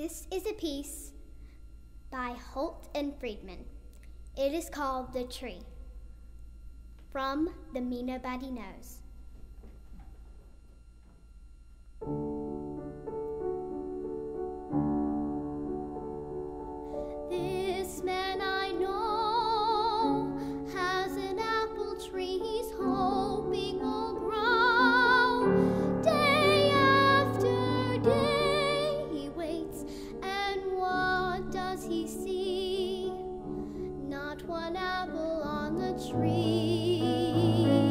This is a piece by Holt and Friedman. It is called The Tree. From The Me Nobody Knows. hoping not one apple on the tree.